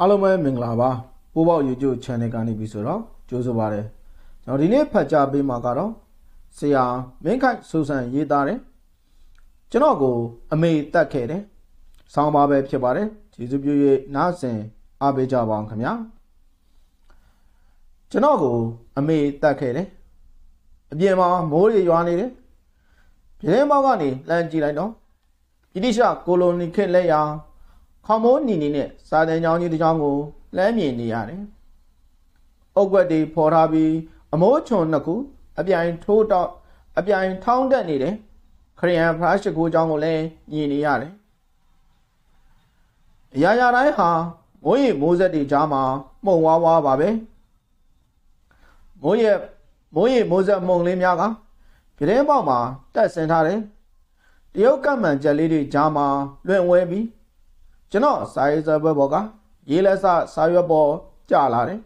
အားလုံးပဲမင်္ဂလာပါပိုးပေါက် YouTube Channel ကနေပြီးဆိုတော့ကြိုးစားပါရစေကျွန်တော်ဒီနေ့ဖတ်ကြားပေးမှာကတော့ဆရာမင်းခိုင်ဆူဆန်ရေးသားတယ်ကျွန်တော်ကိုအမေတတ်ခဲ့တယ်ဆောင်းပါပဲဖြစ်ပါတယ်ကျေးဇူးပြု၍နားဆင်အားပေးကြပါအောင်ခင်ဗျာကျွန်တော်ကိုအမေတတ်ခဲ့တယ်အပြင်မှာမိုးတွေရွာနေတယ်ပြင်းပေါက်ကနေလမ်းကြည့်လိုက်တော့ဣတိရှကိုလိုနီခေတ်လက်ရာ ခေါမိုးနီနီနဲ့စာတန်ကြောင်းကြီးတစ်ကြောင်းကိုလမ်းမြင်နေရတယ်။အုတ်ွက်တွေဖော်ထားပြီးအမိုးချုံနှစ်ခုအပြိုင်ထိုးတော့အပြိုင်ထောင်းတက်နေတယ်။ခရီးယန်ဖရားရှိခိုးကြောင်းကိုလည်းမြင်နေရတယ်။အရာရာတိုင်းဟာမိုးရီမိုးဆက်တွေကြားမှာမှုံဝါးဝါးပါပဲ။မိုးရဲ့မိုးရီမိုးဆက်မှုံလေးများကပြတင်းပေါက်မှာတက်ဆင်ထားတယ်။တရုတ်ကမှန်ချက်လေးတွေကြားမှာလွင့်ဝဲပြီး ကျွန်တော်စာရေးစာဘက်ပေါ်ကရေးလက်စစာရွက်ပေါ်ကြလာတယ်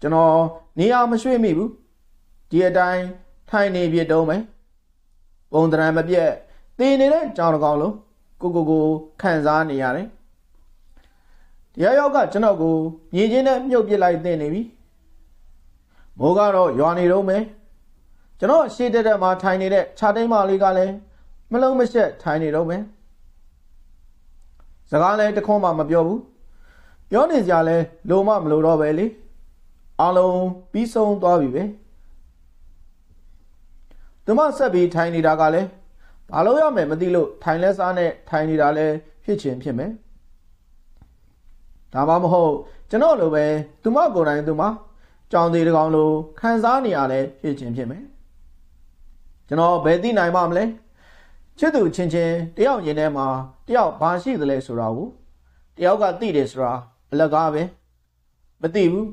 ကျွန်တော်နေရာမရွှေ့မိဘူးဒီအတိုင်းထိုင်နေပြတုံးမယ်ပုံတရံမပြက်တင်းနေတဲ့ကြောင်တကောင်လုံးကိုကိုကိုခံစားနေရတယ်တရားရောက်ကကျွန်တော်ကိုမြည်ချင်းနဲ့မြုပ်ပစ်လိုက်တင်နေပြီမိုးကတော့ရွာနေတော့မယ်ကျွန်တော်ရှေ့တက်တက်မှာထိုင်နေတဲ့ခြာတိမ်မလေးကလည်းမလုံးမရှက်ထိုင်နေတော့မယ် စကားလည်းတခွန်းမှမပြောဘူးပြောနေကြလဲလိုမှမလိုတော့ပဲလေအလုံးပြီးဆုံးသွားပြီပဲသူမဆက်ပြီးထိုင်နေတာကလည်းဘာလို့ရမယ်မသိလို့ထိုင်လဲစားနဲ့ထိုင်နေတာလဲဖြစ်ချင်းဖြစ်မယ်ဒါမှမဟုတ်ကျွန်တော်လိုပဲသူမကိုယ်တိုင်သူမကြောင်သေးတကောင်လိုခံစားနေရလဲဖြစ်ချင်းဖြစ်မယ်ကျွန်တော်ဘယ်သိနိုင်မှမလဲ ချစ်သူချင်းချင်းတယောက်ရင်ထဲမှာတယောက်ဘာရှိသလဲဆိုတာကိုတယောက်ကသိတယ်ဆိုတာအလကားပဲမသိဘူး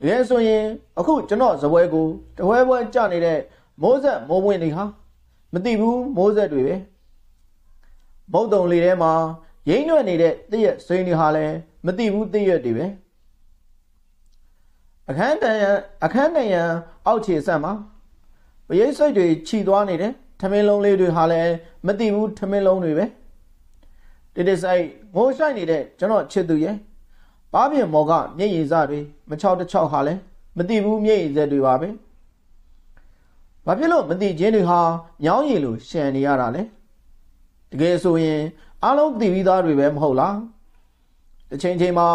တကယ်ဆိုရင်အခုကျွန်တော်ဇပွဲကိုတပွဲပွဲကြနေတဲ့မိုးဆက်မိုးပွင့်တွေဟာမသိဘူးမိုးဆက်တွေပဲမုတ်တုံလေးထဲမှာရင်းရွက်နေတဲ့တည့်ရစိန်တွေဟာလည်းမသိဘူးတည့်ရက်တွေပဲအခန်းတန်ရန်အခန်းတန်ရန်အောက်ခြေဆက်မှာပရိတ်စိတ်တွေခြိသွားနေတယ် ထမင်းလုံးလေးတွေဟာလည်းမသိဘူးထမင်းလုံးတွေပဲတိတိဆိုင်ငိုဆိုင်နေတဲ့ကျွန်တော်ချစ်သူရဲ့ဘားပြင်မော်ကမျက်ရည်စတွေမချောက်တချောက်ဟာလည်းမသိဘူးမျက်ရည်စတွေပါပဲဘာဖြစ်လို့မသိခြင်းတွေဟာညောင်းရည်လိုရှန်နေရတာလဲတကယ်ဆိုရင်အားလုံးသိပြီးသားတွေပဲမဟုတ်လားတစ်ချိန်ချိန်မှာ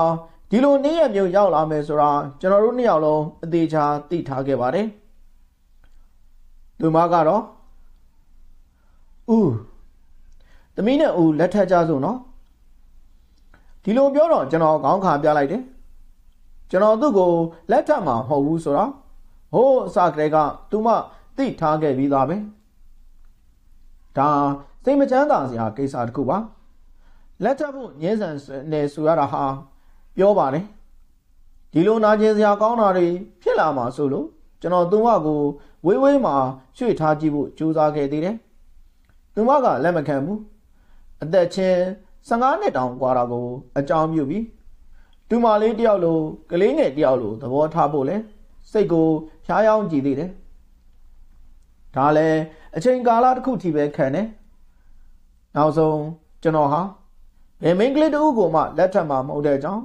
ဒီလိုနေ့ရက်မျိုးရောက်လာမယ်ဆိုတာကျွန်တော်တို့နှစ်ယောက်လုံးအသေးချာသိထားခဲ့ပါတယ်သူမကတော့ ဦးသမီးနဲ့ဦးလက်ထပ်ကြစို့နော်ဒီလိုပြောတော့ကျွန်တော်ခေါင်းခါပြလိုက်တယ်ကျွန်တော်သူ့ကိုလက်ထပ်မှာမဟုတ်ဘူးဆိုတော့ဟိုးအစကတည်းကသူမသိထားခဲ့ပြီးသားပဲဒါစိတ်မချမ်းသာစရာကိစ္စတစ်ခုပါလက်ထပ်ဖို့ညှင်းဆန်နေဆိုရတာဟာပြောပါတယ်ဒီလိုနာကျင်စရာကောင်းတာတွေဖြစ်လာမှာဆိုလို့ကျွန်တော်သူမကိုဝေးဝေးမှာရွှေ့ထားကြည့်ဖို့ကြိုးစားခဲ့သေးတယ် သူမကလက်မခံဘူးအသက်ချင်း15နှစ်တောင်กว่าတာကိုအကြောင်းပြုပြီးတူမလေးတယောက်လိုကလေးငယ်တယောက်လိုသဘောထားဖို့လဲစိတ်ကိုဖျားယောင်းကြည့်သေးတယ်ဒါလည်းအချိန်ကာလတစ်ခုထိပဲခံတယ်နောက်ဆုံးကျွန်တော်ဟာဘယ်မင်းကလေးတူကိုမှလက်ထပ်မှာမဟုတ်တဲ့ကြောင့်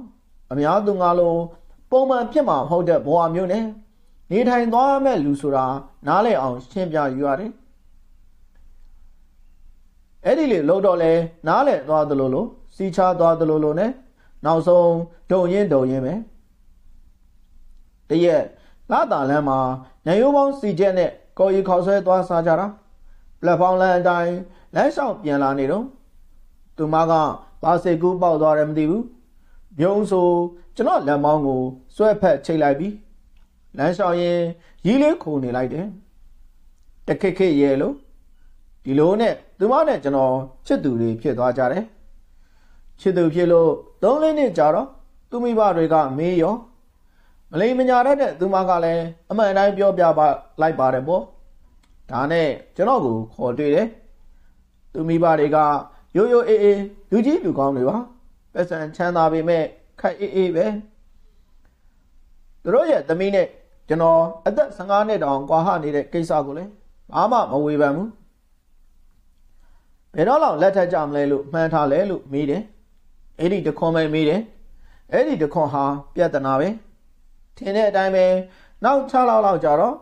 အများသူငါလိုပုံမှန်ဖြစ်မှာမဟုတ်တဲ့ဘဝမျိုးနဲ့နေထိုင်သွားမဲ့လူဆိုတာနားလည်အောင်ရှင်းပြယူရတယ် အဲ့ဒီလေလို့တော့လဲနားလဲသွားသလိုလိုစီချသွားသလိုလိုနဲ့နောက်ဆုံးဒုံရင်ဒုံရင်ပဲတရက်လာတာလမ်းမှာညရိုးပေါင်းစီချက်နဲ့ကော်ရီခေါက်ဆွဲသွားစားကြတာပလက်ဖောင်းလမ်းအတိုင်းလမ်းလျှောက်ပြန်လာနေတော့သူမကပါစိတ်ကူးပေါက်သွားတယ်မသိဘူးမြုံဆိုကျွန်တော်လက်မောင်းကိုဆွဲဖက်ချိတ်လိုက်ပြီးလမ်းလျှောက်ရင်ရီးလေးခုန်နေလိုက်တယ်တခက်ခက်ရဲလို့ ဒီလိုနဲ့သူမနဲ့ကျွန်တော်ချစ်သူတွေဖြစ်သွားကြတယ်ချစ်သူဖြစ်လို့သုံးလေးနှစ်ကြာတော့သူမိဘတွေကမေးရောမလိမ်မညာတတ်တဲ့သူမကလည်းအမှန်တိုင်းပြောပြပါလိုက်ပါတယ်ပေါ့ဒါနဲ့ကျွန်တော်ကိုခေါ်တွေ့တယ်သူမိဘတွေကရိုးရိုးအေးအေးလူကြီးလူကောင်းတွေပါပတ်စံချမ်းသာပေမဲ့ခက်အေးအေးပဲသူတို့ရဲ့သမီးနဲ့ကျွန်တော်အသက်15နှစ်တောင်ကွာဟနေတဲ့ကိစ္စကိုလည်းဘာမှမဝေဖန်ဘူး ဘယ်တော့လောက်လက်ထက်ကြမလဲလို့မှန်းထားလဲလို့မေးတယ်အဲ့ဒီတခွန်ပဲမေးတယ်အဲ့ဒီတခွန်ဟာပြဿနာပဲထင်တဲ့အတိုင်းပဲနောက်6လောက်လောက်ကြာတော့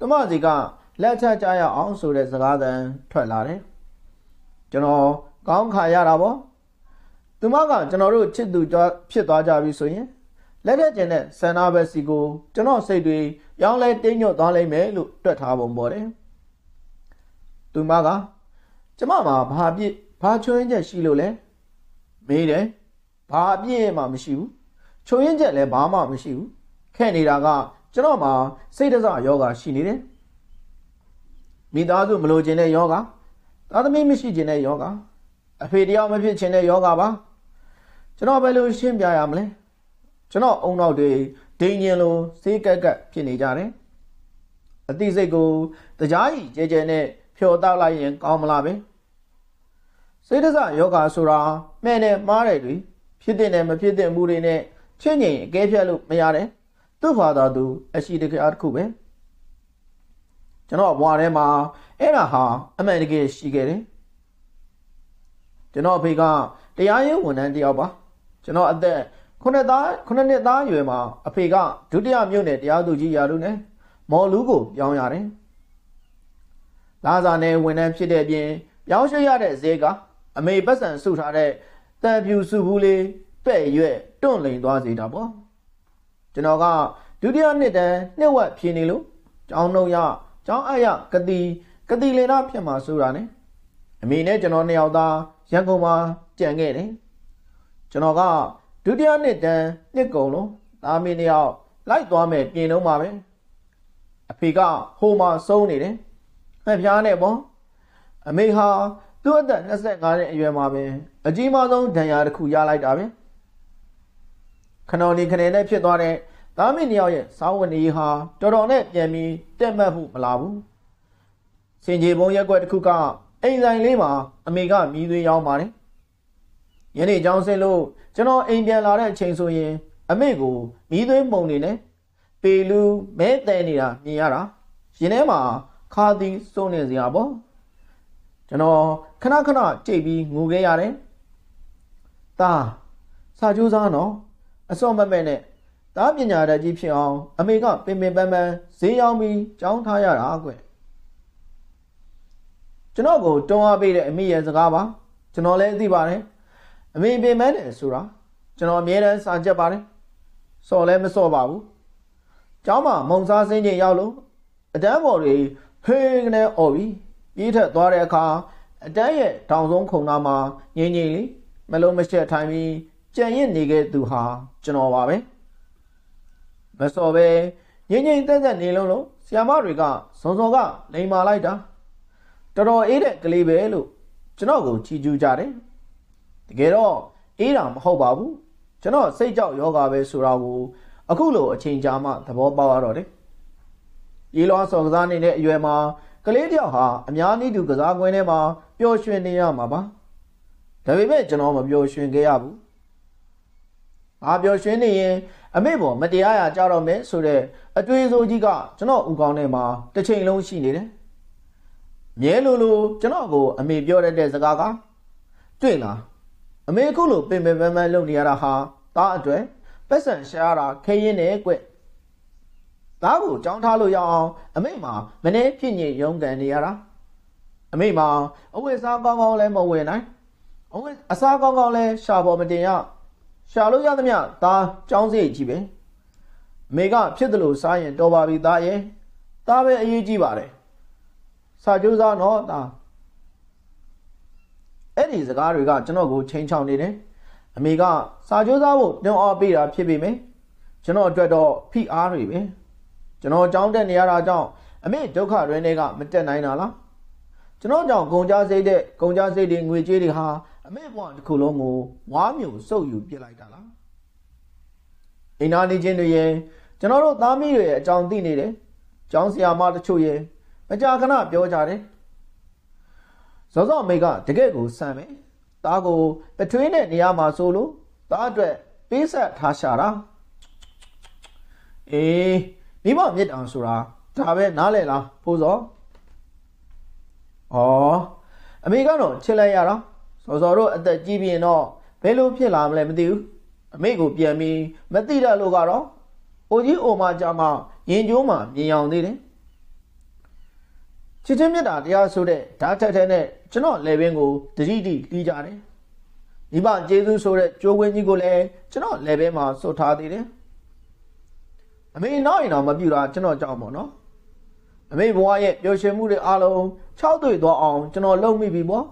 တမစီကလက်ထပ်ကြရအောင်ဆိုတဲ့စကားသံထွက်လာတယ်ကျွန်တော်ကောင်းခါရတာပေါ့သူမကကျွန်တော်တို့ချစ်သူဖြစ်သွားကြပြီဆိုရင်လက်ထက်ကျင်တဲ့ဆန္ဒဘက်စီကိုကျွန်တော်စိတ်တွေရောင်းလဲတင်းညွတ်သွားလိမ့်မယ်လို့တွက်ထားပုံပေါ်တယ်သူမက ကျမမှာဘာပြစ်ဘာချွင်းချက်ရှိလို့လဲမေးတယ်ဘာအပြစ်မှမရှိဘူးချွင်းချက်လည်းဘာမှမရှိဘူးခဲ့နေတာကကျွန်တော်မှာစိတ်ဒဇယောဂရှိနေတယ်မိသားစုမလိုချင်တဲ့ယောဂသားသမီးမရှိချင်တဲ့ယောဂအဖေတယောက်မဖြစ်ချင်တဲ့ယောဂပါကျွန်တော်ဘယ်လိုရှင်းပြရမလဲကျွန်တော်အုံနောက်တွေဒိန်ညင်လိုစေးကက်ကက်ဖြစ်နေကြတယ်အသိစိတ်ကိုတရားကြီးကြဲကြဲနဲ့ဖြော်တောက်လိုက်ရင်ကောင်းမလားပဲ စေတစယောဂဆိုတာမဲ့နဲ့မှားတယ်တွေဖြစ်တဲ့နဲ့မဖြစ်တဲ့မှုတွေနဲ့ချင်းငိမ်အကဲဖြတ်လို့မရတယ်သူ့ဘာသာသူအရှိတကယ်တစ်ခုပဲကျွန်တော်ဘွားထဲမှာအဲ့ဒါဟာအမှန်တကယ်ရှိခဲ့တယ်ကျွန်တော်အဖေကတရားရေးဝန်ထမ်းတယောက်ပါကျွန်တော်အသက်ခုနှစ်သားခုနှစ်နှစ်သားအရွယ်မှာအဖေကဒုတိယမြို့နယ်တရားသူကြီးရာထူးနဲ့မော်လူးကိုပြောင်းရတယ်လာစာနယ်ဝန်ထမ်းဖြစ်တဲ့အပြင်ပြောင်းရွှေ့ရတဲ့ဈေးက အမေပတ်စံစုထားတဲ့တန်ဖြူစုဘူးလေးပဲ့ရွက်တွန့်လိန်သွားစေတာပေါ့ကျွန်တော်ကဒုတိယနှစ်တန်းနှစ်ဝက်ဖြေနေလို့ကျောင်းနှုတ်ရကျောင်းအရကတိကတိလေနာဖြစ်မှာဆိုတာ ਨੇ အမေနဲ့ကျွန်တော်နှစ်ယောက်သားရန်ကုန်မှာကြံခဲ့တယ်ကျွန်တော်ကဒုတိယနှစ်တန်းနှစ်ကုန်လုံးသားမင်းနှစ်ယောက်လိုက်သွားမယ်ပြင်တော့မှာပဲအဖေကဟိုမှာစုံးနေတယ်ဖက်ဖျားနဲ့ပေါ့အမေဟာ သူ့အသက်25နှစ်အရွယ်မှာပဲအကြီးမားဆုံးဒဏ်ရာတစ်ခုရလိုက်တာပဲခဏော်နေခနေနဲ့ဖြစ်သွားတဲ့သားမင်းနှစ်ယောက်ရဲ့စာဝန်ကြီးဟာတော်တော်နဲ့ပြန်ပြီးတက်မှတ်မှုမလာဘူးစင်ကြီးဘုံရက်ွက်တစ်ခုကအိမ်ဆိုင်လေးမှာအမေကမြည်သွေးရောင်းပါတယ်ယနေ့ကျောင်းဆင်းလို့ကျွန်တော်အိမ်ပြန်လာတဲ့အချိန်ဆိုရင် အမေကိုမြည်သွေးပုံနေနဲ့ပေလူမဲတဲနေတာမြင်ရတာရင်ထဲမှာခါသီးစုံနေစရာပေါ့ကျွန်တော် ခဏခဏကြိတ်ပြီးငိုခဲ့ရတယ်။ตาစာကြိုးစားနော်အစော့မမဲ့နဲ့တားပညာတတ်ကြီးဖြစ်အောင် အမေကပင်ပင်ပန်းပန်းဈေးရောက်ပြီးကြောင်းထားရတာကွကျွန်တော်ကိုတွန်းအားပေးတဲ့အမေရဲ့စကားပါကျွန်တော်လည်းသိပါတယ်အမေပင်ပန်းတယ်ဆိုတာကျွန်တော်အမြဲတမ်းစာချက်ပါတယ်စော်လည်းမစော်ပါဘူးကျောင်းမှာမုံစားစင်းချင်းရောက်လို့အတန်းပေါ်တွေဟေးကနေអော်ပြီးပြေးထက်သွားတဲ့အခါ အတန်းရဲ့တောင်ဆုံးခုံနာမှာငင်းငင်းလေးမလုံးမရှက်ထိုင်ပြီးကြံရစ်နေခဲ့သူဟာကျွန်တော်ပါပဲမစော်ပဲငင်းငင်းတက်တက်နေလုံးလုံးဆီယမတွေကဇွန်ဇွန်ကလိန်မာလိုက်တာတော်တော်အေးတဲ့ကလေးပဲလို့ကျွန်တော်ကိုချီးကျူးကြတယ်တကယ်တော့အေးတာမဟုတ်ပါဘူးကျွန်တော်စိတ်ကြောက်ယောဂါပဲဆိုတာကိုအခုလိုအချိန်ကြာမှသဘောပေါက်ရတော့တယ်ရေလွှားစော်ကစားနေတဲ့အရွယ်မှာ ကလေးတယောက်ဟာအများနည်းတူကစားကွင်းထဲမှာပျော်ရွှင်နေရမှာပါဒါပေမဲ့ကျွန်တော်မပျော်ရွှင်ခဲ့ရဘူးငါပျော်ရွှင်နေရင်အမေပေါ်မတရားရကြတော့မယ်ဆိုတဲ့အတွေးစိုးကြီးကကျွန်တော်ဥကောင်းထဲမှာတစ်ချိန်လုံးရှိနေတယ်မြဲလိုလိုကျွန်တော်ကိုအမေပြောတတ်တဲ့စကားကတွေ့လားအမေအခုလိုပင်ပင်ပန်းပန်းလုပ်နေရတာဟာတားအတွက်ပတ်စံရှားတာခဲရင်နဲ့ကွ သားကိုကြောင်းထားလို့ရအောင်အမိမှာမနေဖြစ်ညစ်ရုံးကန်နေရတာအမိမှာအဝတ်စားကောင်းကောင်းလည်းမဝယ်နိုင်အဝတ်အစားကောင်းကောင်းလည်းရှာပေါ်မတင်ရရှာလို့ရသမျှသားကြောင်းစိတ်ကြီးပဲအမေကဖြစ်တယ်လို့စားရင်တော်ပါပြီသားရဲ့သားပဲအရေးကြီးပါတယ်စာကြိုးစားတော့သားအဲ့ဒီစကားတွေကကျွန်တော်ကိုချိန်ချောင်နေတယ်အမေကစာကြိုးစားဖို့တွန်းအားပေးတာဖြစ်ပေမယ့်ကျွန်တော်အတွက်တော့ဖိအားတွေပဲ ကျွန်တော်ကြောင်းတက်နေရတာကြောင့်အမေဒုက္ခရင်းတွေကမတက်နိုင်တာလားကျွန်တော်ကြောင့်ကုန်ကြစိတ်တဲ့ကုန်ကြစိတ်တွေငွေကြေးတွေဟာအမေဘဝတစ်ခုလုံးကိုဝါမျိုးစုပ်ယူပြစ်လိုက်တာလားအိမ်နာနေချင်းတွေရဲ့ကျွန်တော်တို့သားမီးတွေရဲ့အကြောင်းသိနေတယ်ကျောင်းဆရာမတချို့ရဲ့မကြာခဏပြောကြတယ်ဇောဇောမိတ်ကတကယ့်ကိုစမ်းမယ်သားကိုပထွေးတဲ့နေရာမှာဆိုလို့သားအတွက်ပေးဆက်ထားရှာတာအေး မိဘမြစ်တောင်ဆိုတာဒါပဲနားလဲလားဖိုးစောဩအမေကတော့ချစ်လိုက်ရတာစောစောတို့အသက်ကြီးပြင်းတော့ဘယ်လိုဖြစ်လာမလဲမသိဘူးအမေကိုပြန်ပြီးမသိတတ်လို့ကတော့အိုကြီးအိုမကြမှာရင်ကျိုးမှာမြင်အောင်သေးတယ်ချစ်ချင်းမြတ်တာတရားဆိုတဲ့ဓာတ်ထက်ထက်နဲ့ကျွန်တော်လေဘင်းကိုတတိတိတီးကြတယ်မိဘကျေးဇူးဆိုတဲ့ကြိုးဝင်းကြီးကိုလည်းကျွန်တော်လေဘင်းမှာစွတ်ထားသေးတယ် အမေနောက်ရင်တော့မပြူတာကျွန်တော်ကြောက်ပါတော့အမေဘွားရဲ့ပျော်ရွှင်မှုတွေအားလုံး၆တွေ့သွားအောင်ကျွန်တော်လုပ်မိပြီပေါ့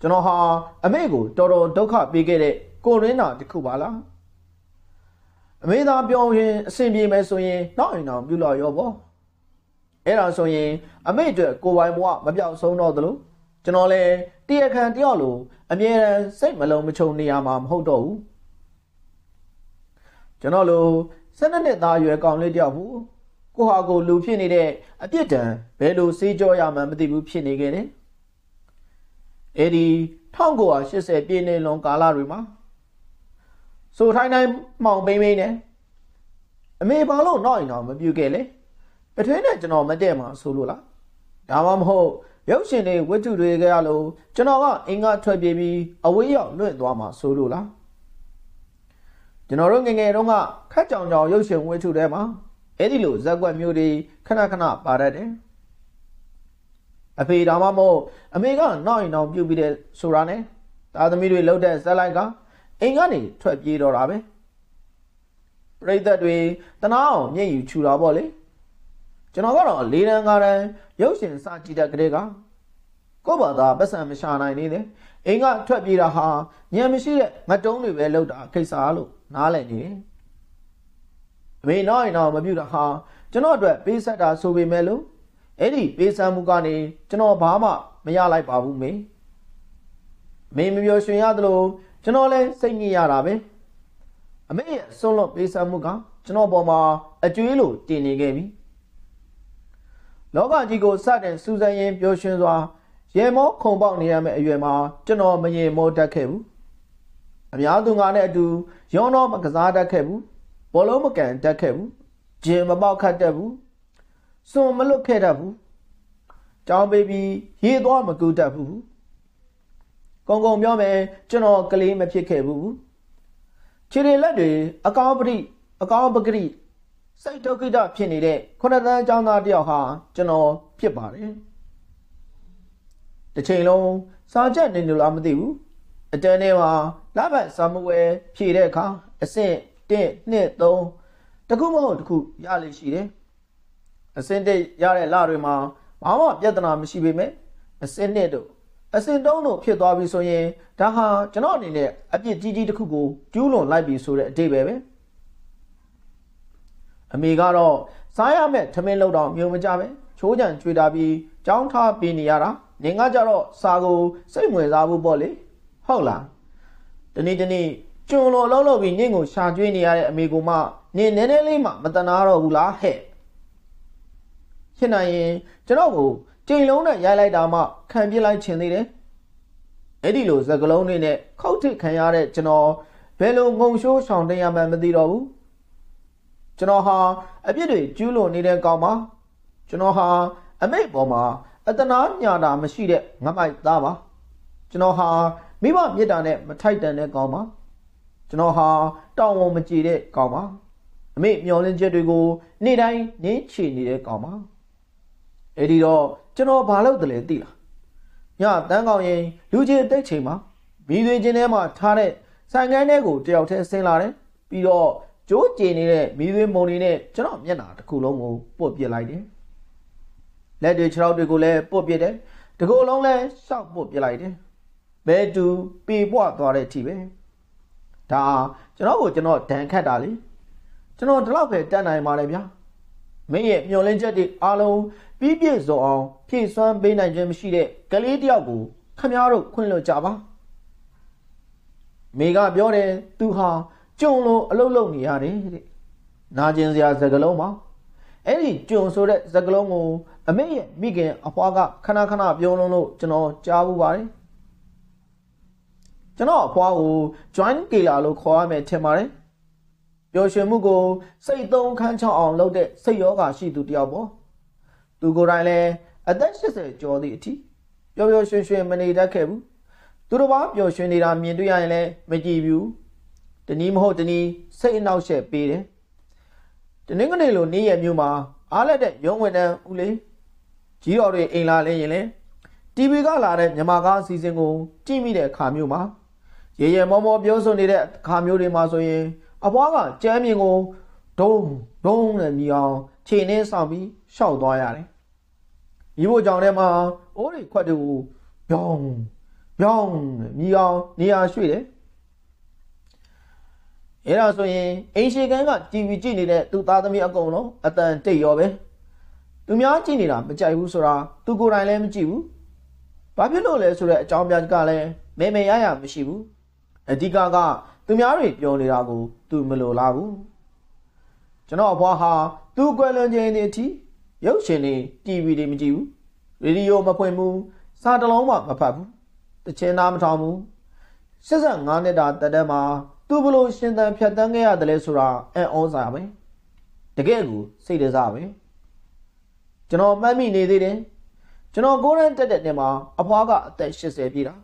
ကျွန်တော်ဟာအမေကိုတော်တော်ဒုက္ခပေးခဲ့တဲ့ကိုရင်းနာတစ်ခုပါလားအမေသာပြောရင်အဆင်ပြေမယ်ဆိုရင်နောက်ရင်တော့ပြုလို့ရောပေါ့အဲ့ဒါဆိုရင် အမေအတွက်ကိုပိုင်ဘဝမပြောက်ဆုံးတော့သလိုကျွန်တော်လည်းတရခံတယောက်လိုအမြဲတမ်းစိတ်မလုံးမချုံနေရမှာမဟုတ်တော့ဘူးကျွန်တော်လို ၁၂နှစ်သားရွယ်ကောင်လေးတယောက်ဘူးကိုဟာကိုလူဖြစ်နေတဲ့အပြစ်ဒဏ်ဘယ်လိုစေးကြောရမှန်းမသိဘူးဖြစ်နေခဲ့တယ်အဲ့ဒီ1980ပြည့်နှစ်လွန်ကာလတွေမှာဆိုထိုင်းတိုင်းမှောင်ပိမ့်ပိမ့်နဲ့အမေဘာလို့နောက်ရင်တော့မပြုတ်ခဲ့လဲပထွေးနဲ့ကျွန်တော်မတည့်မှာဆိုလို့လားဒါမှမဟုတ်ရုပ်ရှင်တွေဝတ္ထုတွေကရလို့ကျွန်တော်ကအင်္ဂါထွက်ပြေးပြီးအဝေးရောက်လွင့်သွားမှာဆိုလို့လား ကျွန်တော်တို့ငငယ်တုန်းကခက်ကြောင်ကြောင်ရုပ်ရှင်ဝတ္ထုတွေမှာအဲ့ဒီလိုဇက်ကွက်မျိုးတွေခဏခဏပါတတ်တယ်အဖေဒါမှမဟုတ်အမေကနောက်ရင်တော့ပြုတ်ပြီးတဲ့ဆိုတာနဲ့သားသမီးတွေလှုပ်တဲ့ဇက်လိုက်ကအိမ်ကနေထွက်ပြေးတော့တာပဲပြိသက်တွေတနာအောင်မျက်ယူချူတာပေါ့လေကျွန်တော်ကတော့လေးတန်းကားတန်းရုပ်ရှင်စကြည့်တဲ့ကလေးကကို့ဘာသာပတ်စံမရှာနိုင်နေတယ်အိမ်ကထွက်ပြေးတာဟာညံမရှိတဲ့ငတုံးတွေပဲလောက်တာခိစ္စလို့ နားလည်နေတယ်အမေနောက်ရင်တော့မပြူတာဟာကျွန်တော်အတွက်ပေးဆက်တာဆိုပေမဲ့လို့အဲ့ဒီပေးဆမ်းမှုကနေကျွန်တော်ဘာမှမရလိုက်ပါဘူးမေမေမပြောရှင်ရသလိုကျွန်တော်လည်းစိတ်ညစ်ရတာပဲအမေရဲ့ဆုံးလွတ်ပေးဆမ်းမှုကကျွန်တော်ပေါ်မှာအကျွေးလိုတင်နေခဲ့ပြီလောကကြီးကိုစတင်စူးစမ်းရင်းပျော်ရွှင်စွာရေမောခုံပေါက်နေရမယ့်အရွယ်မှာကျွန်တော်မရင်မောတတ်ခဲ့ဘူး အများသူငါနဲ့အတူရောတော့မကစားတတ်ခဲ့ဘူးဘောလုံးမကန်တတ်ခဲ့ဘူးဂျင်မပေါက်ခတ်တတ်ဘူးစွန်မလွတ်ခဲ့တတ်ဘူးကြောင်းပေးပြီးရေသွားမကူတတ်ဘူးကုံကုံပြောမယ်ကျွန်တော်ကလေးမဖြစ်ခဲ့ဘူးခြေရလက်တွေအကောင်းပရိအကောင်းပဂရိစိတ်ဒုက္ခိတဖြစ်နေတဲ့ခုနှစ်သန်းအကြောင်းသားတယောက်ဟာကျွန်တော်ဖြစ်ပါတယ်တစ်ချိန်လုံးစာချက်နေလို့လားမသိဘူး အတန်းထဲမှာလဘတ်စာမဝဲဖြည့်တဲ့အခါအဆင့်1 2 3တခုမဟုတ်တခုရလိမ့်ရှိတယ်အဆင့်1ရတဲ့လတွေမှာဘာမှပြဿနာမရှိပေမဲ့အဆင့်2တို့အစင်တုံးတို့ဖြစ်သွားပြီဆိုရင်ဒါဟာကျွန်တော်အနေနဲ့အပြစ်ကြီးကြီးတစ်ခုကိုကျူးလွန်လိုက်ပြီဆိုတဲ့အတိတ်ပဲပဲအမေကတော့စားရမဲ့ထမင်းလောက်တော့မျိုးမကြပဲချိုးကြံကြွေတာပြီးကြောင်းထားပေးနေရတာနေကကြတော့စာကိုစိတ်ဝင်စားဖို့ပေါ့လေ ဟုတ်လားတနေ့တနေ့ကျွန်တော်လှုပ်လှုပ်ပြီးနင့်ကိုရှာကျွေးနေရတဲ့အမေကမှနင်နည်းနည်းလေးမှမတနာတော့ဘူးလားဟဲ့ဖြစ်နိုင်ရင်ကျွန်တော်ကိုကြိမ်လုံးနဲ့ရိုက်လိုက်တာမှခံပြစ်လိုက်ခြင်းသေးတယ်အဲ့ဒီလိုစကလုံးတွေနဲ့ခောက်ထစ်ခံရတဲ့ကျွန်တော်ဘယ်လိုငုံရှိုးဆောင်တင်ရမှန်းမသိတော့ဘူးကျွန်တော်ဟာအပြစ်တွေကျူးလွန်နေတဲ့ကောင်ပါကျွန်တော်ဟာအမိတ်ပေါ်မှာအတနာညာတာမရှိတဲ့ငမိုက်သားပါကျွန်တော်ဟာ မိဘမေတ္တာနဲ့မထိုက်တန်တဲ့ကောင်ပါကျွန်တော်ဟာတောင်းဝန်မကြည်တဲ့ကောင်ပါအမေမျောလင်းချက်တွေကိုနေ့တိုင်းနင်းချနေတဲ့ကောင်ပါအဲ့ဒီတော့ကျွန်တော်ဘာလုပ်တယ်လဲသိလားညတန်းကောင်ရင်လူကြီးတိတ်ချိန်မှာမိသွေးချင်းထဲမှာထားတဲ့ဆိုင်ကန်းထဲကိုတယောက်တည်းဆင်းလာတယ်ပြီးတော့ကျိုးကျင်နေတဲ့မိသွေးမုံတွေနဲ့ကျွန်တော်မျက်နှာတစ်ခုလုံးကိုပုတ်ပစ်လိုက်တယ်လက်တွေခြေထောက်တွေကိုလည်းပုတ်ပစ်တယ်တကူလုံးလည်းရှောက်ပုတ်ပစ်လိုက်တယ် ဘဲတူပေပွားသွားတဲ့အထိပဲဒါကျွန်တော်ကိုကျွန်တော်ဒဏ်ခတ်တာလေကျွန်တော်ဒီလောက်ပဲတတ်နိုင်ပါလေဗျာမင်းရဲ့မျောလင်းချက်တွေအားလုံးပြီးပြည့်စုံအောင်ဖြည့်စွမ်းပေးနိုင်ခြင်းမရှိတဲ့ကလေးတယောက်ကိုခမည်းတော်ခွင့်လွှတ်ကြပါမိကပြောတယ်သူဟာကြုံလို့အလုတ်လုတ်နေရတယ်တဲ့နာကျင်စရာစကလုံးပါအဲ့ဒီကြုံဆိုတဲ့စကလုံးကို အမေရဲ့မိခင်အဖွားကခဏခဏပြောလုံးလို့ကျွန်တော်ကြားဘူးပါတယ် ကျွန်တော်အဖွားကို join ကေလာလို့ခေါ်ရမယ်ထင်ပါတယ်ပျော်ရွှင်မှုကိုစိတ်သုံးခန်းချောင်းအောင်လုပ်တဲ့စိတ်ယောဂရှိသူတယောက်ပေါ့သူကိုယ်တိုင်လည်းအသက်80ကျော်သည့်အထိပျော်ပျော်ရွှင်ရွှင်မနေတတ်ခဲ့ဘူးသူတစ်ပါးပျော်ရွှင်နေတာမြင်တွေ့ရရင်လည်းမကြည်ဘူးတနည်းမဟုတ်တနည်းစိတ်အနှောက်အယှက်ပေးတယ်တနင်္ဂနွေလိုနေ့ရက်မျိုးမှာအားလက်တဲ့ရုံးဝင်တန်းဦးလေးကြီးတော်တွေအိမ်လာလဲရင်လဲ TV ကလာတဲ့မြန်မာကားအစီအစဉ်ကိုကြည့်မိတဲ့အခါမျိုးမှာ ရေရေမောမောပြောဆိုနေတဲ့အခါမျိုးတွေမှာဆိုရင်အဘွားကကြမ်းမြင်ကိုဒုံဒုံနဲ့မြည်အောင်ခြေနှင်းဆောင်ပြီးရှောက်သွားရတယ်။မိဖို့ကြောင့်ထဲမှာအိုးတွေခွက်တူပြောင်းပြောင်းနဲ့မြည်အောင်နေရာရွှေ့တယ်။အဲဒါဆိုရင်အိမ်ရှိကန်းက TV ကြည့်နေတဲ့သူသားသမီးအကုန်လုံးအတန်တိတ်ရောပဲ။သူများကြည့်နေတာမကြိုက်ဘူးဆိုတာသူကိုယ်တိုင်လည်းမကြည့်ဘူး။ဘာဖြစ်လို့လဲဆိုတဲ့အကြောင်းပြကလည်းမေမေရရမရှိဘူး။ အဓိကကသူများတွေပြောနေတာကိုသူမလိုလားဘူး။ကျွန်တော်အဖွားဟာသူ့ကွယ်လွန်ခြင်းတွေအထိရုပ်ရှင်တွေ TV တွေမကြည့်ဘူးရေဒီယိုမဖွင့်ဘူးစာတလုံးမှမဖတ်ဘူးတခြင်းသားမထောင်ဘူး85နှစ်တာတက်တဲ့မှာသူဘလို့ရှင်သန်ဖြတ်တန်းခဲ့ရတယ်လဲဆိုတာအံ့ဩစားပဲတကယ်ကိုစိတ်တစားပဲကျွန်တော်မှတ်မိနေသေးတယ်ကျွန်တော်ကိုရန်တက်တဲ့နေ့မှာအဖွားကအသက်80ပြည့်တာ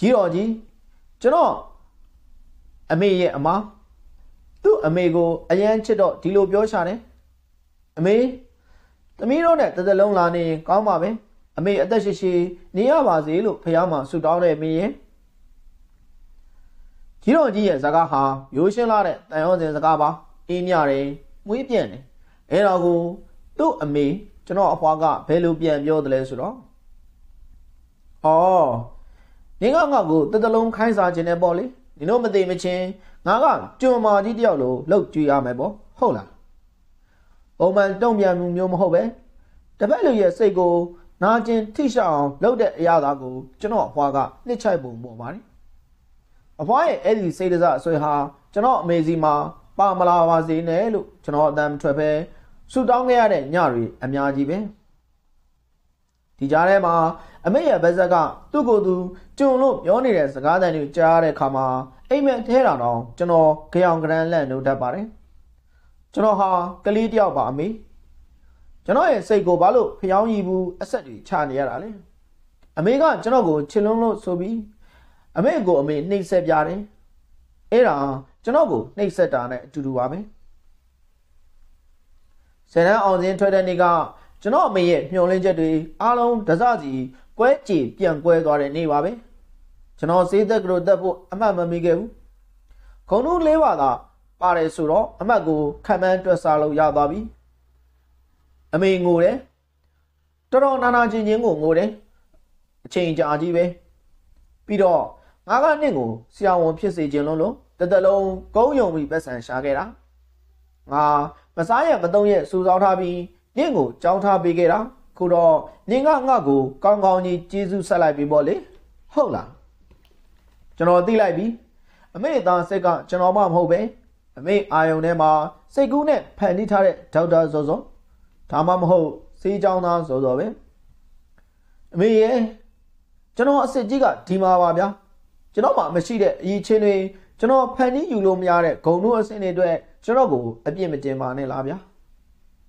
ကြီးတော်ကြီးကျွန်တော်အမေရဲ့အမားသူ့အမေကိုအရန်ချစ်တော့ဒီလိုပြောရှာတယ်အမေသမီးတို့နဲ့တသက်လုံးလာနေရင်ကောင်းပါပဲအမေအသက်ရှိရှိနေရပါစေလို့ဖះမှာဆုတောင်းတယ်မင်းရဲ့ကြီးတော်ကြီးရဲ့ဇကားဟာရိုးရှင်းလာတဲ့တန်ရောစဉ်ဇကားပါအေးမြတယ်မွေးပြန့်တယ်အဲတော့ကိုသူ့အမေကျွန်တော်အဖွားကဘယ်လိုပြန်ပြောတယ်လဲဆိုတော့အော် နင်ကငါ့ကိုတသက်လုံးခိုင်းစားခြင်းနဲ့ပေါ့လေနင်တို့မသိမချင်းငါကကျွံမာကြီးတယောက်လိုလှုပ်ကြွေးရမယ်ပေါ့ဟုတ်လားပုံမှန်တုံ့ပြန်မှုမျိုးမဟုတ်ပဲတပတ်လူရဲ့စိတ်ကိုနာကျင်ထိရှောင်အောင်လှုပ်တဲ့အရာသားကိုကျွန်တော်အဖွားကနှစ်ချိုက်ပုံပေါ်ပါတယ်အဖွားရဲ့အဲ့ဒီစိတ်တစအဆွေဟာကျွန်တော်အမေစီမှာပါမလာပါစေနဲ့လို့ကျွန်တော်အတမ်းထွက်ပဲဆူတောင်းခဲ့ရတဲ့ညတွေအများကြီးပဲ ဒီကြားထဲမှာအမေရဲ့ဗဇက်ကသူ့ကိုယ်သူကျုံလို့ပြောနေတဲ့စကားတန်တွေကြားရတဲ့အခါမှာအိမ်မက်ထဲတာတော့ကျွန်တော်ကြောင်ကရန်လန့်လို့တတ်ပါတယ်ကျွန်တော်ဟာကလေးတယောက်ပါအမေကျွန်တော်ရဲ့စိတ်ကိုဘာလို့ဖျောင်းရည်ဘူးအဆက်တွေချနေရတာလဲအမေကကျွန်တော်ကိုချစ်လုံးလို့ဆိုပြီးအမေကိုအမေနှိပ်ဆက်ပြတယ်အဲ့ဒါကျွန်တော်ကိုနှိပ်ဆက်တာနဲ့အတူတူပါပဲဆယ်တန်းအောင်စင်းထွက်တဲ့နေ့က ကျွန်တော်အမေရဲ့မျှော်လင့်ချက်တွေအားလုံးဒဇစီကွဲကြေပြန်ကွဲသွားတဲ့နေ့ပါပဲကျွန်တော်စေးသက်ကလေးတက်ဖို့အမှတ်မမိခဲ့ဘူးဂုံတို့လေးပါသာပါတယ်ဆိုတော့အမှတ်ကိုခံမှန်းတွက်စားလို့ရသွားပြီအမေငိုတယ်တော်တော်နာနာချင်းချင်းကိုငိုတယ်အချိန်ကြာကြီးပဲပြီးတော့ငါကနင့်ကိုဆရာဝန်ဖြစ်စေခြင်းလုံးလို့တသက်လုံးကုန်းယုံပြီးပတ်စံရှာခဲ့တာငါမစားရမသုံးရစူဆောင်းထားပြီး နင့်ကိုကြောင်းထားပေးခဲ့တာခုတော့နင်ကငါ့ကိုကောင်းကောင်းကြီးကျေးဇူးဆက်လိုက်ပြီပေါ့လေဟုတ်လားကျွန်တော်သိလိုက်ပြီအမေသားစိတ်ကကျွန်တော်မှမဟုတ်ပဲအမေအာယုံထဲမှာစိတ်ကူးနဲ့ဖန်တီးထားတဲ့ဒေါက်တာဇော်ဇော်ဒါမှမဟုတ်စေးချောင်းသားဇော်ဇော်ပဲအမေရဲ့ကျွန်တော်အစ်စ်ကြီးကဒီမှာပါဗျာကျွန်တော်မှမရှိတဲ့အရေးချင်းတွေကျွန်တော်ဖန်တီးယူလို့မရတဲ့ဂုံတို့အစင်းတွေအတွက်ကျွန်တော်ကိုအပြစ်မတင်ပါနဲ့လားဗျာ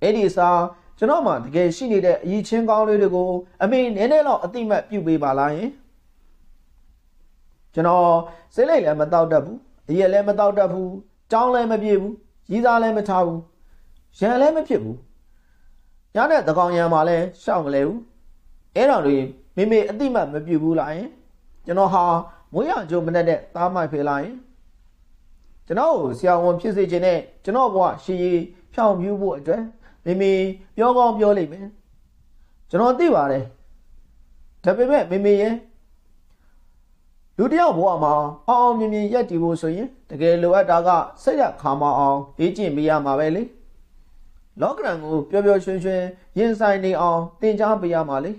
အဲ့ဒီစား ကျွန်တော်မှတကယ်ရှိနေတဲ့အရေးချင်းကောင်းလေးတွေကိုအမေနည်းနည်းတော့အတိမတ်ပြုတ်ပေးပါလားယင်ကျွန်တော်စိတ်လိုက်လည်းမတောက်တတ်ဘူးအရက်လည်းမတောက်တတ်ဘူးကြောင်းလည်းမပြေဘူးရီးသားလည်းမထားဘူးရန်လည်းမဖြစ်ဘူးညတဲ့တကောင်ရံမှာလည်းရှောက်မလဲဘူးအဲ့တော်တွေမိမိအတိမတ်မပြုတ်ဘူးလားယင်ကျွန်တော်ဟာမွေးရကြုံမနဲ့တဲ့သားမိုက်ဖေးလားယင်ကျွန်တော်ကိုဆရာဝန်ဖြစ်စေခြင်းနဲ့ကျွန်တော်ဘဝရှည်ရည်ဖြောင်ပြူးဖို့အတွက် မိမိပြောကောင်းပြောလိမ့်မယ်ကျွန်တော်သိပါတယ်ဒါပေမဲ့မိမိရဲ့လူတယောက်ဘဝမှာအောင်အောင်မြင်မြင်ရက်တည်ဖို့ဆိုရင်တကယ်လိုအပ်တာကစိတ်ရခါမအောင်လေ့ကျင့်ပေးရမှာပဲလေလောကရန်ကိုပျော်ပျော်ရွှင်ရွှင်ရင်ဆိုင်နေအောင်သင်ကြားပေးရမှာလေ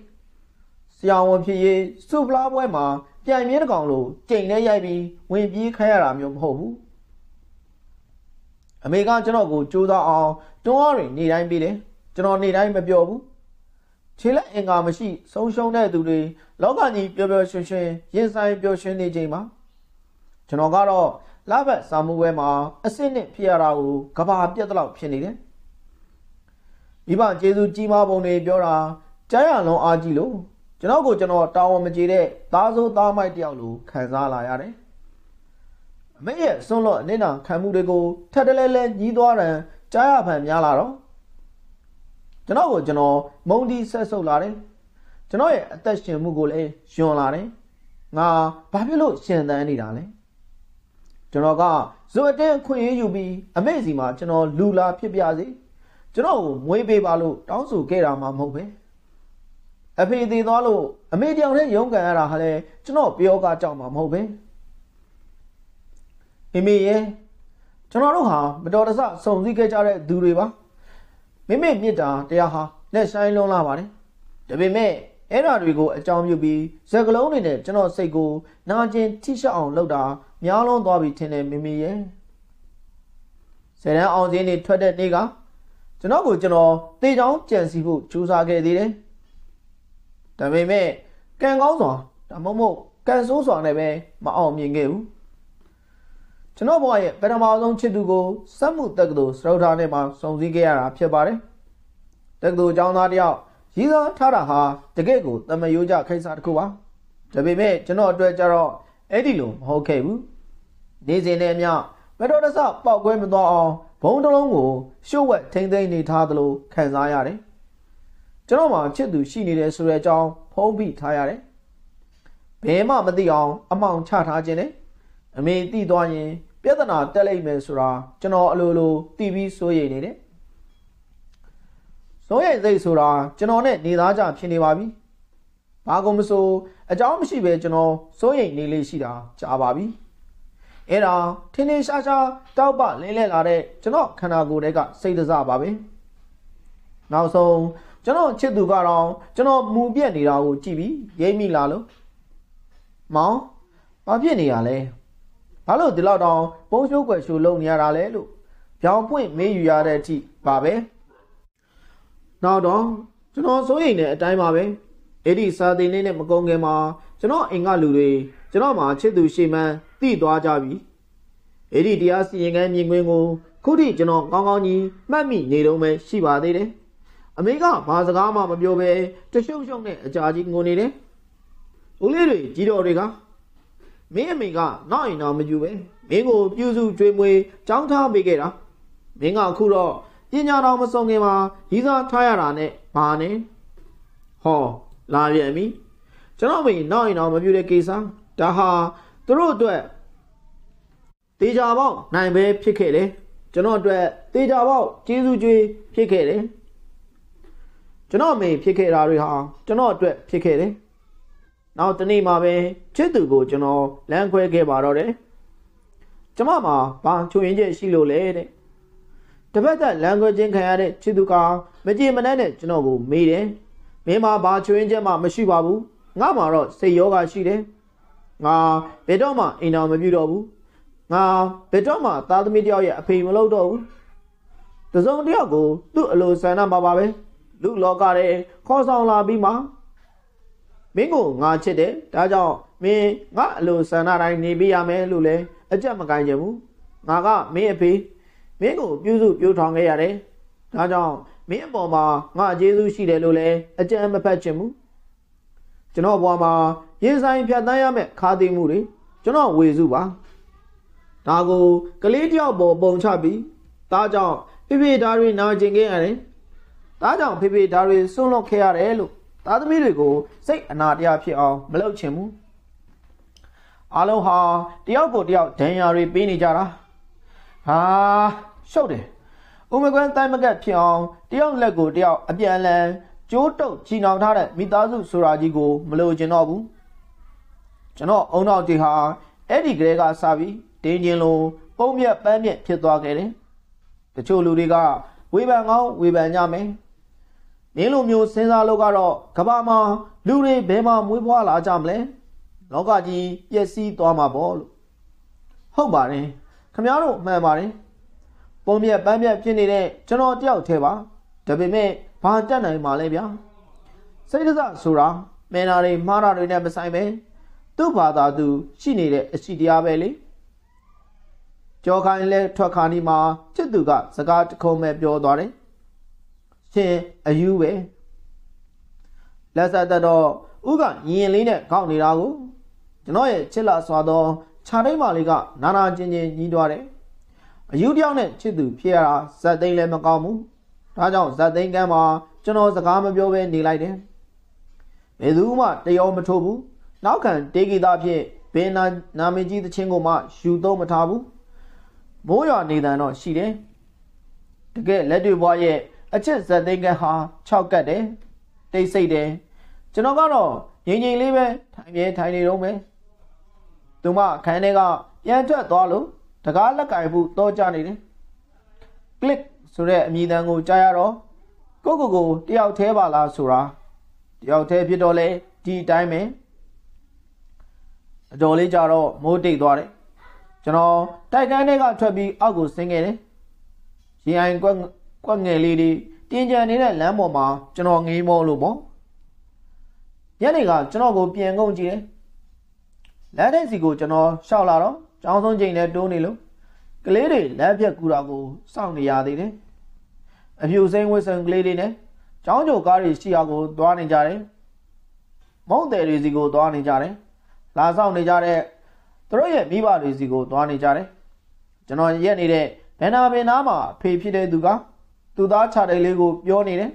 ဆရာဝန်ဖြစ်ရေးစုဖလားပွဲမှာပြိုင်မြဲတကောင်လို့ကြိမ်နဲ့ရိုက်ပြီးဝင်ပြေးခိုင်းရတာမျိုးမဟုတ်ဘူး အမေကကျွန်တော်ကိုကြိုးစားအောင်တွန်းအားတွေနေတိုင်းပေးတယ်ကျွန်တော်နေတိုင်းမပြောဘူးခြေလက်အင်္ဂါမရှိဆုံးရှုံးတဲ့သူတွေလောကကြီးပျော်ပျော်ရွှင်ရွှင်ရင်ဆိုင်ပျော်ရွှင်နေချိန်မှာကျွန်တော်ကတော့လဘတ်စာမှုဝဲမှာအစ်စ်နဲ့ဖြစ်ရတာကိုကဘာပြတ်တော့ဖြစ်နေတယ်မိဘကျေးဇူးကြီးမားပုံတွေပြောတာကြားရလုံးအားကြီးလို့ကျွန်တော်ကိုကျွန်တော်တာဝန်မကျေတဲ့သားစိုးသားမိုက်တယောက်လိုခံစားလာရတယ် အမေရဲ့ဆွန့်လွတ်အနေနာခံမှုတွေကိုထပ်တလဲလဲညီးသွားတယ်ကြားရဖန်များလာတော့ကျွန်တော်ကိုကျွန်တော်မုံဒီဆက်ဆုပ်လာတယ်ကျွန်တော်ရဲ့အသက်ရှင်မှုကိုလည်းယွန်လာတယ်ငါဘာဖြစ်လို့ရှင်သန်နေတာလဲကျွန်တော်ကဇွတ်တဲ့ခွင့်ရယူပြီးအမေစီမှာကျွန်တော်လူလာဖြစ်ပြစေကျွန်တော်ကိုမွေးပေးပါလို့တောင်းဆိုခဲ့တာမှမဟုတ်ပဲအဖေသေးသွားလို့အမေတယောက်တည်းရုန်းကန်ရတာဟာလေကျွန်တော်ပြောကကြောက်မှာမဟုတ်ပဲ မိမိရဲ့ကျွန်တော်တို့ဟာမတော်တဆစုံစည်းခဲ့ကြတဲ့သူတွေပါမိမိမြစ်တာတရားဟာလက်ဆိုင်လုံးလာပါတယ်ဒါပေမဲ့အဲ့ဓာတွေကိုအကြောင်းပြုပြီးဇက်ကလုံးတွေနဲ့ကျွန်တော်စိတ်ကိုနာကျင်ထိရှောက်အောင်လုပ်တာများလုံးသွားပြီထင်တယ်မိမိရဲ့ဆယ်တန်းအောင်စင်းတွေထွက်တဲ့နေ့ကကျွန်တော်ကိုကျွန်တော်တေချောင်းကြံစီဖို့ကြိုးစားခဲ့သေးတယ်ဒါပေမဲ့ကံကောင်းစွာဒါမှမဟုတ်ကံဆိုးစွာနဲ့ပဲမအောင်မြင်ခဲ့ဘူး ကျွန်တော်ဘဝရဲ့ပထမဆုံးချစ်သူကိုစက်မှုတက္ကသိုလ်စရုထာနဲ့မှစုံစည်းခဲ့ရတာဖြစ်ပါတယ်တက္ကသိုလ်ကျောင်းသားတယောက်ရည်စားထားတာဟာတကယ့်ကိုတမယိုးကြခိစ္စတစ်ခုပါဒါပေမဲ့ကျွန်တော်အတွက်ကြတော့အဲ့ဒီလိုမဟုတ်ခဲ့ဘူးနေစဉ်နဲ့အမျှမတော်တဆပောက်ကွဲမသွားအောင်ဘုံတစ်လုံးကိုရှုပ်ဝက်ထိမ့်သိမ့်နေထားသလိုခံစားရတယ်ကျွန်တော်မှချစ်သူရှိနေတယ်ဆိုတဲ့အကြောင်းဖုံးပြီးထားရတယ်ဘယ်မှမသိအောင်အမောင်ချထားခြင်းနဲ့အမေသိသွားရင် ပြဿနာတက်လိမ့်မယ်ဆိုတာကျွန်တော်အလိုလိုသိပြီးစိုးရိမ်နေတယ်စိုးရိမ်စိတ်ဆိုတာကျွန်တော်နဲ့နေသားကြဖြစ်နေပါပြီဘာကုန်မဆိုအကြောင်းမရှိပဲကျွန်တော်စိုးရိမ်နေလေးရှိတာကြာပါပြီအဲ့ဒါထင်းထင်းရှားရှားတောက်ပလင်းလဲလာတဲ့ကျွန်တော်ခန္ဓာကိုယ်တွေကစိတ်တစားပါပဲနောက်ဆုံးကျွန်တော်ချစ်သူကတော့ကျွန်တော်မူပြက်နေတာကိုကြည့်ပြီးရိမ့်မိလာလို့မောင်ဘာဖြစ်နေရလဲ ဘာလို့ဒီလောက်တောင်ပုံရှိုးွယ်ရှိုးလုံနေရတာလဲလို့ပြောင်းပွင့်မေးယူရတဲ့အထိပါပဲနောက်တော့ကျွန်တော်စိုးရိမ်တဲ့အတိုင်းပါပဲအဲ့ဒီစာသင်လေးနဲ့မကုန်းခင်မှာကျွန်တော်အိမ်ကလူတွေကျွန်တော်မှာချစ်သူရှိမှန်းသိသွားကြပြီအဲ့ဒီတရားစီရင်ခံမြင်ကွင်းကိုခုထိကျွန်တော်ကောင်းကောင်းကြီးမှတ်မိနေတော့မှရှိပါသေးတယ်အမေကဘာစကားမှမပြောဘဲတရှုံရှုံနဲ့အကြာကြီးငိုနေတယ်ဦးလေးတွေကြီးတော်တွေက မင်းအမေကနောက်ရင်တော့မယူပဲမင်းကိုပြုစုကျွေးမွေးကြောင်းထားပေးခဲ့တာမင်းကအခုတော့ပညာတော်မဆုံးခင်မှာရီးစားထားရတာနဲ့ဘာနဲ့ဟောလာပြန်ပြီကျွန်တော်မေနောက်ရင်တော့မပြုတဲ့ကိစ္စဒါဟာသူတို့အတွက်တေချာပေါက်နိုင်ပဲဖြစ်ခဲ့တယ်ကျွန်တော်အတွက်တေချာပေါက်ကျေးဇူးကျွေးဖြစ်ခဲ့တယ်ကျွန်တော်မေဖြစ်ခဲ့တာတွေဟာကျွန်တော်အတွက်ဖြစ်ခဲ့တယ် နောက်တနေ့မှာပဲချစ်သူကိုကျွန်တော်လမ်းခွဲခဲ့ပါတော့တယ်ကျမမှာဘာချွင်ချက်ရှိလို့လဲတဲ့တပတ်သက်လမ်းခွဲခြင်းခံရတဲ့ချစ်သူကမကြည်မနှက်နဲ့ကျွန်တော်ကိုမေးတယ်မင်းမှာဘာချွင်ချက်မှမရှိပါဘူးငါမှာတော့စိတ်ယောဂရှိတယ်ငါဘယ်တော့မှအိမ်တော်မပြုတော့ဘူးငါဘယ်တော့မှသားသမီးတယောက်ရဲ့အဖေမလုပ်တော့ဘူးတစုံတယောက်ကိုသူ့အလိုဆန္ဒမှာပါပဲလူလောကရဲ့ခေါ်ဆောင်လာပြီးမှ မင်းကိုငါချစ်တယ်ဒါကြောင့်မင်းငါအလိုဆန္ဒတိုင်းနေပြရမယ်လို့လည်းအကြက်မကိုင်းချင်ဘူးငါကမင်းအဖေမင်းကိုပြုစုပြုထောင်ခဲ့ရတယ်ဒါကြောင့်မင်းအပေါ်မှာငါကျေးဇူးရှိတယ်လို့လည်းအကြံမဖက်ချင်ဘူးကျွန်တော်ဘွားမှာရေဆိုင်ဖြတ်တန်းရမယ့်ခါသိမှုတွေကျွန်တော်ဝေစုပါဒါကိုကလေးတယောက်ပေါ်ပုံချပြီးဒါကြောင့်ဖေဖေဓာရီနာကျင်ခဲ့ရတယ်ဒါကြောင့်ဖေဖေဓာရီဆွန့်လွတ်ခဲ့ရတယ်လို့ သားသမီးတွေကိုစိတ်အနာတရားဖြစ်အောင်မလုပ်ချင်ဘူးအားလုံးဟာတယောက်ကိုတယောက်ဒဏ်ရာတွေပေးနေကြတာဟာရှုပ်တယ်ဥမကွန်းတိုင်းမကက်ဖြစ်အောင်တယောက်လက်ကိုတယောက်အပြန်အလှန်ကျိုးတုပ်ချီနှောင်ထားတဲ့မိသားစုဆိုတာကြီးကိုမလိုချင်တော့ဘူးကျွန်တော်အုံနောက်တီဟာအဲ့ဒီကလေးကစပြီးတင်းချင်းလုံးပုံမြက်ပန်းမြက်ဖြစ်သွားခဲ့တယ်တချို့လူတွေကဝေဖန်ကောင်းဝေဖန်ကြမယ် မင်းလိုမျိုးစဉ်းစားလို့ကတော့ကဘာမှာလူတွေဘယ်မှာမွေးဖွားလာကြမလဲလောကကြီးပျက်စီးသွားမှာပေါ့လို့ဟုတ်ပါတယ်ခမည်းတော်မှန်ပါတယ်ပုံမြက်ပန်းမြက်ဖြစ်နေတဲ့ကျွန်တော်တယောက်ထဲပါဒါပေမဲ့ဘာတက်နိုင်မှာလဲဗျာစိတ်ဒဇဆိုတာမင်းနာတွေမှားတာတွေနဲ့မဆိုင်ပဲသူ့ဘာသာသူ ရှိနေတဲ့အရှိတရားပဲလေကြောခိုင်းလဲထွက်ခါနီမှာချစ်သူကစကားတခုံးမဲ့ပြောသွားတယ် ရှင်အယူပဲလက်ဆက်သက်တော့ဥကညင်လေးနဲ့ကောက်နေတာကိုကျွန်တော်ရဲ့ချစ်လာစွာသောခြာတိတ်မလေးကနာနာကျင်ကျင်ကြီးသွားတယ်အယူတယောက်နဲ့ချစ်သူဖြစ်ရတာဇက်သိန်းလည်းမကောင်းဘူးဒါကြောင့်ဇက်သိန်းကမ်းမှာကျွန်တော်စကားမပြောဘဲနေလိုက်တယ်ဘယ်သူမှတရောမထိုးဘူးနောက်ခံတေဂီတာဖြင့်ဘင်းနာနာမည်ကြီးသချင်းကိုမှယူသုံးမထားဘူးမိုးရွာနေတန်တော့ရှိတယ်တကယ်လက်တွေဘွားရဲ့ အချစ်ဇက်သိန်းကမ်းဟာ6ကတ်တယ်တိတ်ဆိတ်တယ်ကျွန်တော်ကတော့ငြိမ်ငြိမ်လေးပဲထိုင်ပြဲထိုင်နေတော့မယ်သူမခန်းထဲကပြန်ထွက်သွားလို့တကားလက်ကင်ဖို့တော့ကြနေတယ် click ဆိုတဲ့အမည်တန်ကိုကြားရတော့ကိုကိုကိုတယောက်သေးပါလားဆိုတာတယောက်သေးဖြစ်တော့လေဒီအတိုင်းပဲအတော်လေးကြတော့မိုးတိတ်သွားတယ်ကျွန်တော်တိုက်ကန်းထဲကထွက်ပြီးအောက်ကိုဆင်းခဲ့တယ်ရင်အိုင်ကွက် ကွက်ငယ်လေးတွေတင်းကြံနေတဲ့လမ်းပေါ်မှာကျွန်တော်ငေးမောလို့ပေါ့ညနေကကျွန်တော်ကိုပြန်ကုန်ကြည့်တယ်လမ်းတဲ့စီကိုကျွန်တော်ရှောက်လာတော့ကျောင်းဆုံးချိန်နဲ့တိုးနေလို့ကလေးတွေလက်ပြက်ကူတာကိုစောင့်နေရသေးတယ်အဖြူစိမ့်ဝစ်စုံကလေးတွေနဲ့ကျောင်းကြိုကားတွေရှိရာကိုသွားနေကြတယ်မုံတယ်တွေစီကိုသွားနေကြတယ်လာဆောင်နေကြတဲ့သူတို့ရဲ့မိဘတွေစီကိုသွားနေကြတယ်ကျွန်တော်ရက်နေတဲ့ဘန်နာပင်သားမှာဖေဖြစ်တဲ့သူက သူသားခြာတဲ့လေးကိုပြောနေတယ်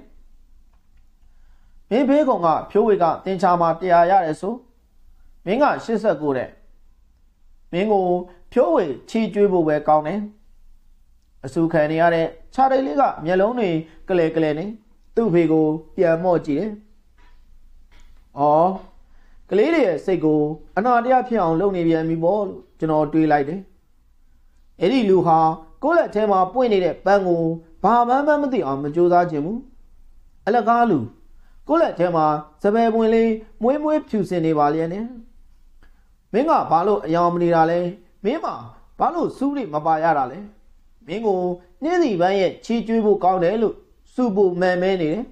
မင်းဘေးကောင်ကဖြိုးဝေကတင်ချာမှာတရားရတယ်ဆိုမင်းက89တဲ့မင်းကိုဖြိုးဝေချီကျွေးဖို့ပဲကောင်းတယ်အဆူခံနေရတဲ့ခြာတဲ့လေးကမျက်လုံးတွေကလဲကလဲနေသူ့ဖေကိုပြန်မော့ကြည့်တယ်။အော်ကလေးတွေရဲ့စိတ်ကိုအနာတရားဖြစ်အောင်လုပ်နေပြန်ပြီပေါ့လို့ကျွန်တော်တွေးလိုက်တယ်။အဲ့ဒီလူဟာကိုယ့်လက်ထဲမှာပွင့်နေတဲ့ပန်းကို ဘာမှမမသိအောင်မကြိုးစားခြင်းဘူး။အလကားလူကိုယ့်လက်ထဲမှာစပယ်ပွင့်လေးမွေးမွေးဖြူစင်နေပါလျက်နဲ့။မင်းကဘာလို့အယောင်မနေတာလဲ။မင်းမှာဘာလို့စူးတွေမပါရတာလဲ။မင်းကိုနှင်းစီပန်းရဲ့ချီကျွေးဖို့ကောင်းတယ်လို့စူဖို့မှန်မဲနေတယ်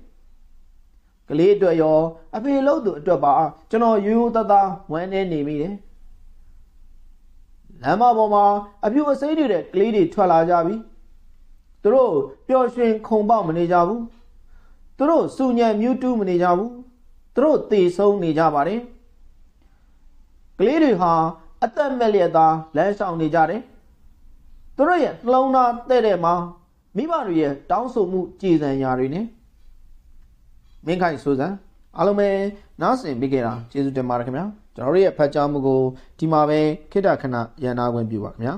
ကလေးအတွက်ရောအဖေလို့သူအတွက်ပါကျွန်တော်ရိုးရိုးသားသားဝမ်းနေနေမိတယ်လမ်းမပေါ်မှာအပြူအစိမ့်နေတဲ့ကလေးတွေထွက်လာကြပြီ သူတို့ပျော်ရွှင်ခုန်ပေါက်မနေကြဘူးသူတို့စူညံမြူးတူးမနေကြဘူးသူတို့တေဆုံးနေကြပါတယ်ကလေးတွေဟာအသက်မဲ့လျက်သားလမ်းဆောင်နေကြတယ်သူတို့ရဲ့နှလုံးသားတဲ့တဲ့မှာမိဘတွေရဲ့တောင်းဆိုမှုကြည်စံရာတွေနဲ့မင်းခိုင်ဆိုစံအားလုံးပဲနားဆင်ပေးကြတာကျေးဇူးတင်ပါတယ်ခင်ဗျာကျွန်တော်တို့ရဲ့ဖတ်ကြားမှုကိုဒီမှာပဲခိတ္တခဏရန်နာခွင့်ပြုပါခင်ဗျာ